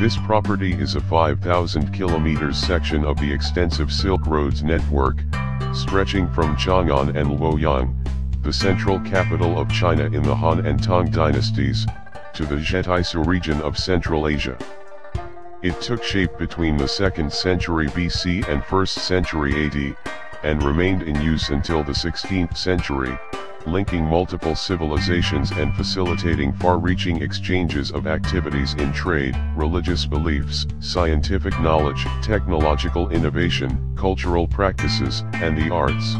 This property is a 5,000 kilometers section of the extensive Silk Roads network, stretching from Chang'an and Luoyang, the central capital of China in the Han and Tang dynasties, to the Zhetysu region of Central Asia. It took shape between the 2nd century BC and 1st century AD, and remained in use until the 16th century, linking multiple civilizations and facilitating far-reaching exchanges of activities in trade, religious beliefs, scientific knowledge, technological innovation, cultural practices, and the arts.